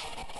Oh,